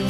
we